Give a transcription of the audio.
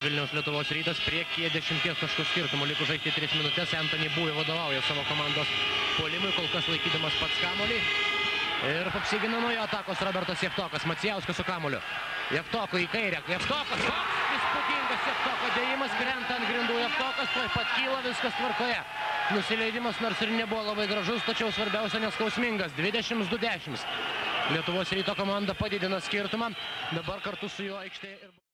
Vilniaus Lietuvos rytas priekyje dešimties taškų skirtumų, likus žaisti 3 minutės, Antony Būvė vadovauja savo komandos puolimui, kol kas laikydamas pats kamolį. Ir apsigina nuo jo atakos Robertas Jeftokas, Macijauskas su kamoliu. Jeftoko į kairę, Jeftokas, koks įspūdingas Jeftoko dėjimas, krenta ant grindų Jeftokas, tuoj pat kyla, viskas tvarkoje. Nusileidimas nors ir nebuvo labai gražus, tačiau svarbiausia neskausmingas, 22-10. Lietuvos ryto komanda padidina skirtumą, dabar kartu su juo aikštėje. Ir...